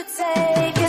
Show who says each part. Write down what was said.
Speaker 1: should take